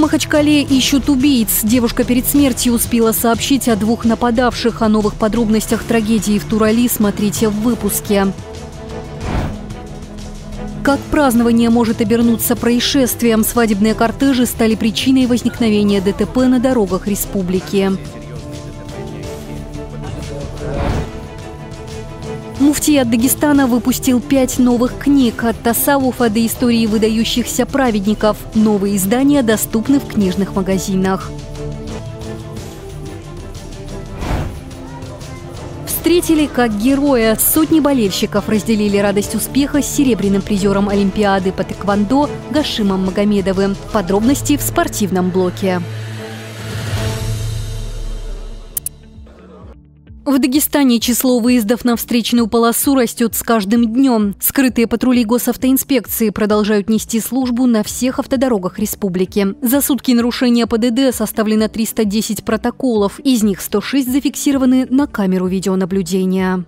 Махачкале ищут убийц. Девушка перед смертью успела сообщить о двух нападавших. О новых подробностях трагедии в Турали смотрите в выпуске. Как празднование может обернуться происшествием? Свадебные кортежи стали причиной возникновения ДТП на дорогах республики. Муфтий Дагестана выпустил пять новых книг от Тасавуфа до истории выдающихся праведников. Новые издания доступны в книжных магазинах. Встретили как героя. Сотни болельщиков разделили радость успеха с серебряным призером Олимпиады по тэквондо Гашимом Магомедовым. Подробности в спортивном блоке. В Дагестане число выездов на встречную полосу растет с каждым днем. Скрытые патрули госавтоинспекции продолжают нести службу на всех автодорогах республики. За сутки нарушения ПДД составлено 310 протоколов, из них 106 зафиксированы на камеру видеонаблюдения.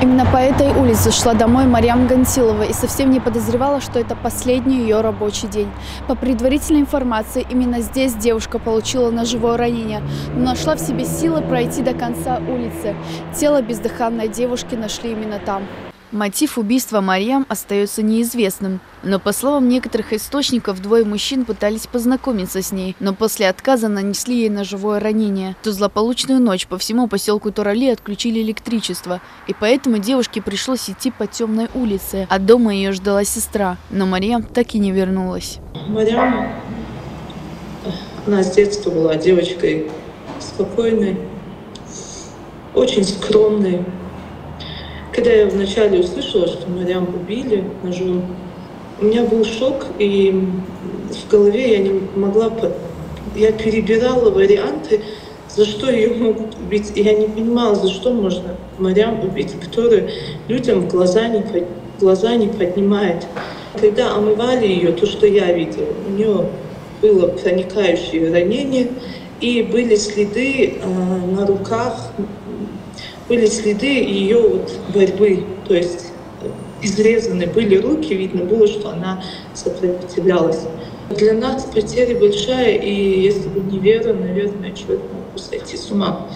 Именно по этой улице шла домой Марьям Гантилова и совсем не подозревала, что это последний ее рабочий день. По предварительной информации, именно здесь девушка получила ножевое ранение, но нашла в себе силы пройти до конца улицы. Тело бездыханной девушки нашли именно там. Мотив убийства Марьям остается неизвестным. Но по словам некоторых источников, двое мужчин пытались познакомиться с ней, но после отказа нанесли ей ножевое ранение. Ту злополучную ночь по всему поселку Турали отключили электричество, и поэтому девушке пришлось идти по темной улице, а дома ее ждала сестра, но Марьям так и не вернулась. Марьям, она с детства была девочкой спокойной, очень скромной, когда я вначале услышала, что Марьям убили ножом, у меня был шок, и в голове я не могла... Я перебирала варианты, за что ее могут убить. И я не понимала, за что можно Марьям убить, которая людям в глаза не, глаза не поднимает. Когда омывали ее, то, что я видела, у нее было проникающее ранение, и были следы э, на руках, были следы ее вот борьбы, то есть э, изрезаны были руки, видно было, что она сопротивлялась. Для нас потеря большая, и если бы не вера, наверное, человек мог бы сойти с ума.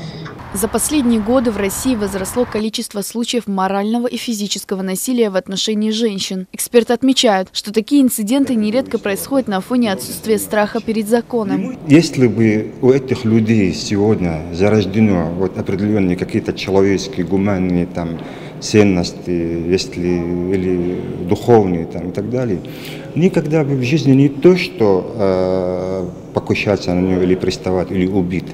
За последние годы в России возросло количество случаев морального и физического насилия в отношении женщин. Эксперты отмечают, что такие инциденты нередко происходят на фоне отсутствия страха перед законом. Если бы у этих людей сегодня зарождено вот определенные какие-то человеческие, гуманные там, ценности, если, или духовные там, и так далее, никогда бы в жизни не то, что э, покушаться на нее или приставать, или убить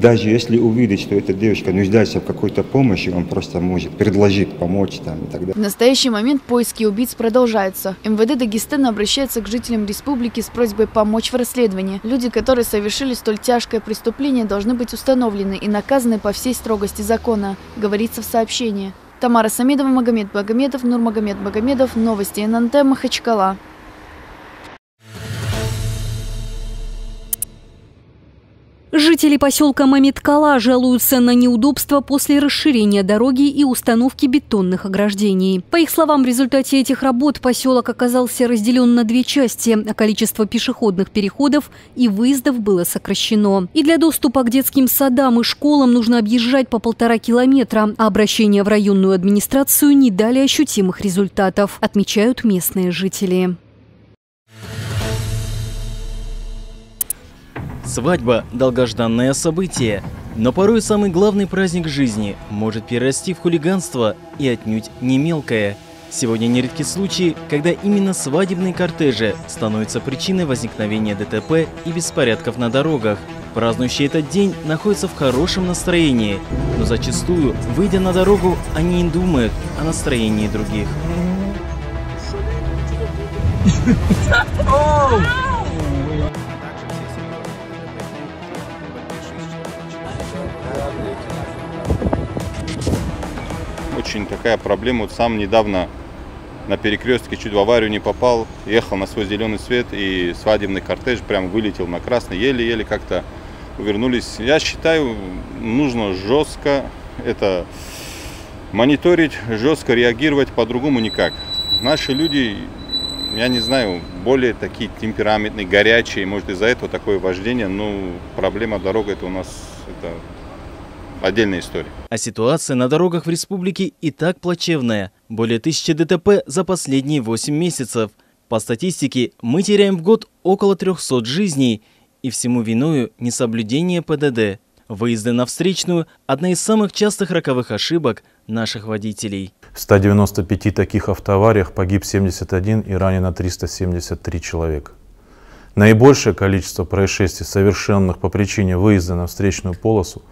даже если увидит, что эта девушка нуждается в какой-то помощи, он просто может предложить помочь там и так далее. В настоящий момент поиски убийц продолжаются. МВД Дагестана обращается к жителям республики с просьбой помочь в расследовании. Люди, которые совершили столь тяжкое преступление, должны быть установлены и наказаны по всей строгости закона, говорится в сообщении. Тамара Самедова, Магомед Багамедов, Нурмагомед Багамедов, Новости ННТ, Махачкала. Жители поселка Мамиткала жалуются на неудобства после расширения дороги и установки бетонных ограждений. По их словам, в результате этих работ поселок оказался разделен на две части, а количество пешеходных переходов и выездов было сокращено. И для доступа к детским садам и школам нужно объезжать по полтора километра, а обращения в районную администрацию не дали ощутимых результатов, отмечают местные жители. Свадьба – долгожданное событие, но порой самый главный праздник жизни может перерасти в хулиганство и отнюдь не мелкое. Сегодня нередки случаи, когда именно свадебные кортежи становятся причиной возникновения ДТП и беспорядков на дорогах. Празднующие этот день находятся в хорошем настроении, но зачастую, выйдя на дорогу, они не думают о настроении других. Очень такая проблема. Вот сам недавно на перекрестке чуть в аварию не попал, ехал на свой зеленый свет и свадебный кортеж прям вылетел на красный, еле-еле как-то вернулись. Я считаю, нужно жестко это мониторить, жестко реагировать, по-другому никак. Наши люди я не знаю, более такие темпераментные, горячие, может из-за этого такое вождение, но проблема дорог это у нас это отдельная история. А ситуация на дорогах в республике и так плачевная. Более тысячи ДТП за последние 8 месяцев. По статистике, мы теряем в год около 300 жизней, и всему виною несоблюдение ПДД. Выезды на встречную – одна из самых частых роковых ошибок наших водителей. В 195 таких автоавариях погиб 71 и ранено 373 человека. Наибольшее количество происшествий, совершенных по причине выезда на встречную полосу,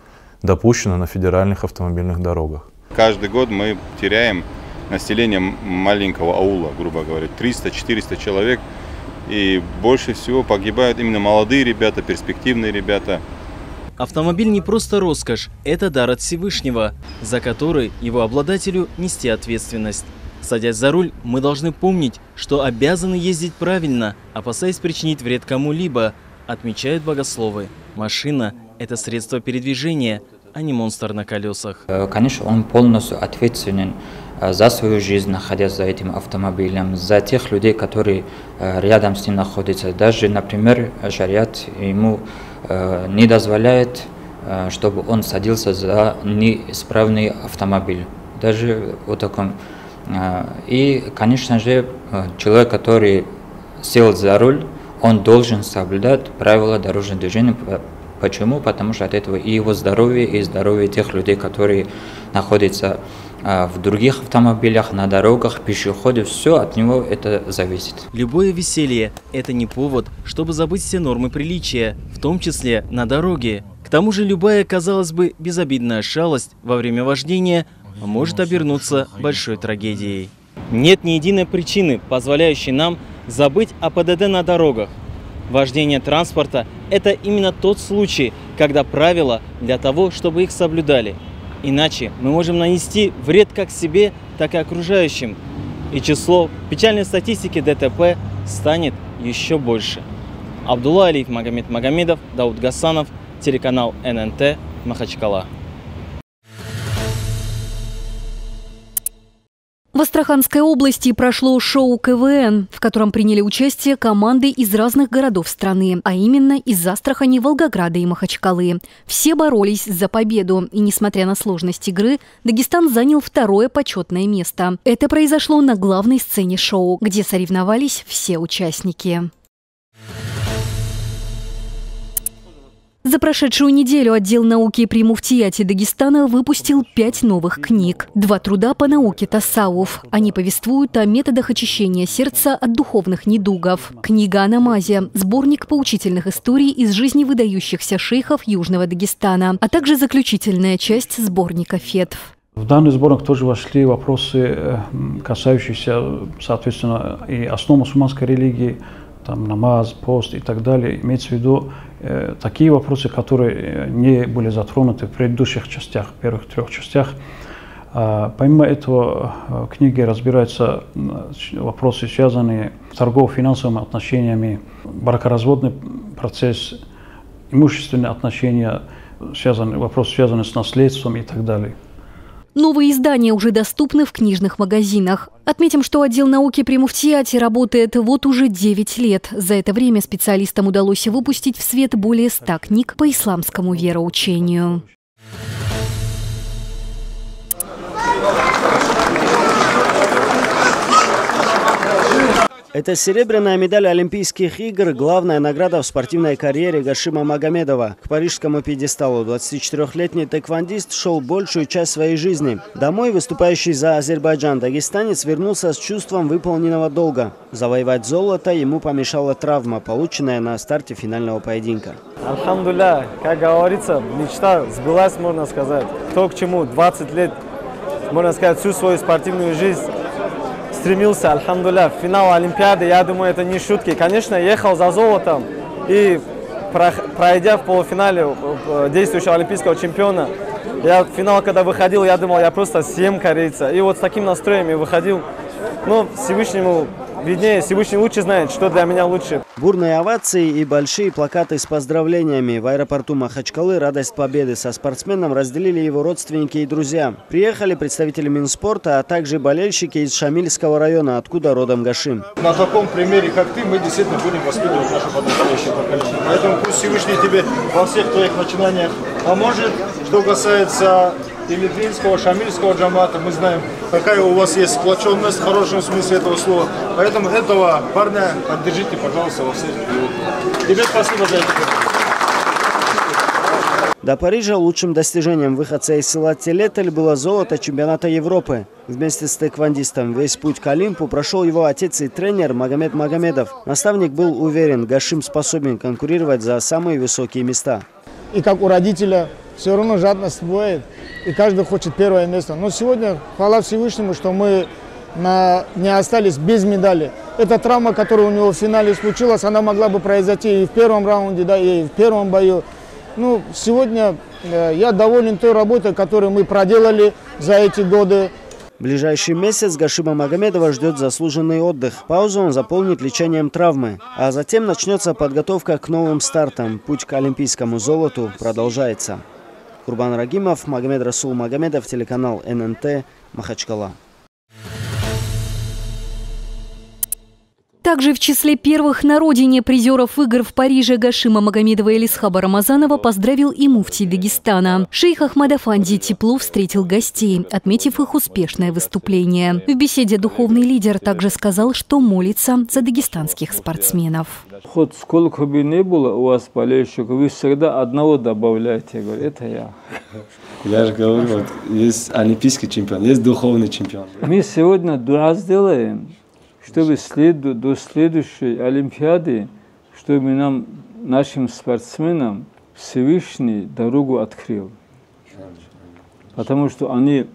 допущено на федеральных автомобильных дорогах. Каждый год мы теряем население маленького аула, грубо говоря, 300-400 человек. И больше всего погибают именно молодые ребята, перспективные ребята – Автомобиль не просто роскошь, это дар от Всевышнего, за который его обладателю нести ответственность. Садясь за руль, мы должны помнить, что обязаны ездить правильно, опасаясь причинить вред кому-либо, отмечают богословы. Машина – это средство передвижения, а не монстр на колесах. Э, конечно, он полностью ответственен э, за свою жизнь, находясь за этим автомобилем, за тех людей, которые э, рядом с ним находятся. Даже, например, шариат ему не дозволяет, чтобы он садился за неисправный автомобиль. Даже вот таком. И, конечно же, человек, который сел за руль, он должен соблюдать правила дорожного движения, Почему? Потому что от этого и его здоровье, и здоровье тех людей, которые находятся а, в других автомобилях, на дорогах, пешеходы, все от него это зависит. Любое веселье – это не повод, чтобы забыть все нормы приличия, в том числе на дороге. К тому же любая, казалось бы, безобидная шалость во время вождения может обернуться большой трагедией. Нет ни единой причины, позволяющей нам забыть о ПДД на дорогах. Вождение транспорта – это именно тот случай, когда правила для того, чтобы их соблюдали. Иначе мы можем нанести вред как себе, так и окружающим. И число печальной статистики ДТП станет еще больше. Абдулла Алиев Магомед Магомедов, Дауд Гасанов, телеканал ННТ, Махачкала. В Астраханской области прошло шоу КВН, в котором приняли участие команды из разных городов страны, а именно из Астрахани, Волгограда и Махачкалы. Все боролись за победу, и несмотря на сложность игры, Дагестан занял второе почетное место. Это произошло на главной сцене шоу, где соревновались все участники. За прошедшую неделю отдел науки при Муфтияте Дагестана выпустил пять новых книг. Два труда по науке Тасауф. Они повествуют о методах очищения сердца от духовных недугов. Книга о намазе – сборник поучительных историй из жизни выдающихся шейхов Южного Дагестана, а также заключительная часть сборника фетв. В данный сборник тоже вошли вопросы, э, касающиеся, соответственно, и основ мусульманской религии, там, намаз, пост и так далее. Имеется в виду такие вопросы, которые э, не были затронуты в предыдущих частях, первых трех частях. А, помимо этого, э, в книге разбираются вопросы, связанные с торгово-финансовыми отношениями, бракоразводный процесс, имущественные отношения, связанные, вопросы, связанные с наследством и так далее. Новые издания уже доступны в книжных магазинах. Отметим, что отдел науки при Муфтияте работает вот уже 9 лет. За это время специалистам удалось выпустить в свет более 100 книг по исламскому вероучению. Это серебряная медаль Олимпийских игр, главная награда в спортивной карьере Гашима Магомедова. К парижскому пьедесталу 24-летний тэквондист шел большую часть своей жизни. Домой выступающий за Азербайджан дагестанец вернулся с чувством выполненного долга. Завоевать золото ему помешала травма, полученная на старте финального поединка. Алхамдулля, как говорится, мечта сбылась, можно сказать. То, к чему 20 лет, можно сказать, всю свою спортивную жизнь стремился, альхамдуля, в финал Олимпиады, я думаю, это не шутки. Конечно, ехал за золотом и пройдя в полуфинале э, действующего олимпийского чемпиона, я в финал, когда выходил, я думал, я просто съем корейца. И вот с таким настроем я выходил. Но Всевышнему виднее, Всевышний лучше знает, что для меня лучше. Бурные овации и большие плакаты с поздравлениями. В аэропорту Махачкалы радость победы со спортсменом разделили его родственники и друзья. Приехали представители Минспорта, а также болельщики из Шамильского района, откуда родом Гашим. На таком примере, как ты, мы действительно будем воспитывать наше подрастающее поколение. Поэтому пусть Всевышний тебе во всех твоих начинаниях поможет. Что касается и Литвинского, Шамильского джамата. Мы знаем, какая у вас есть сплоченность в хорошем смысле этого слова. Поэтому этого парня поддержите, пожалуйста, во всех его. Тебе спасибо за это. До Парижа лучшим достижением выходца из села Телетель было золото чемпионата Европы. Вместе с тэквондистом весь путь к Олимпу прошел его отец и тренер Магомед Магомедов. Наставник был уверен, Гашим способен конкурировать за самые высокие места. И как у родителя все равно жадность бывает, и каждый хочет первое место. Но сегодня, хвала Всевышнему, что мы на, не остались без медали. Эта травма, которая у него в финале случилась, она могла бы произойти и в первом раунде, да, и в первом бою. Ну, сегодня э, я доволен той работой, которую мы проделали за эти годы. ближайший месяц Гашима Магомедова ждет заслуженный отдых. Паузу он заполнит лечением травмы. А затем начнется подготовка к новым стартам. Путь к олимпийскому золоту продолжается. Курбан Рагимов, Магомед Расул Магомедов, телеканал ННТ, Махачкала. Также в числе первых на родине призеров игр в Париже Гашима Магомедова и Лисхаба Рамазанова поздравил и муфтий Дагестана. Шейх Ахмад Афанди тепло встретил гостей, отметив их успешное выступление. В беседе духовный лидер также сказал, что молится за дагестанских спортсменов. Хоть сколько бы ни было у вас болельщиков, вы всегда одного добавляете. Я говорю, это я. Я же говорю, вот, есть олимпийский чемпион, есть духовный чемпион. Мы сегодня дуа сделаем, чтобы след, до следующей Олимпиады, чтобы нам, нашим спортсменам, Всевышний дорогу открыл. Потому что они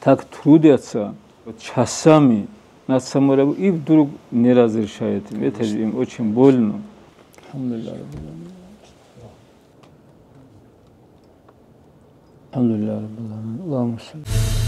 так трудятся часами над самой и вдруг не разрешают им. Это им очень больно. الحمد لله رب العالمين اللهم صل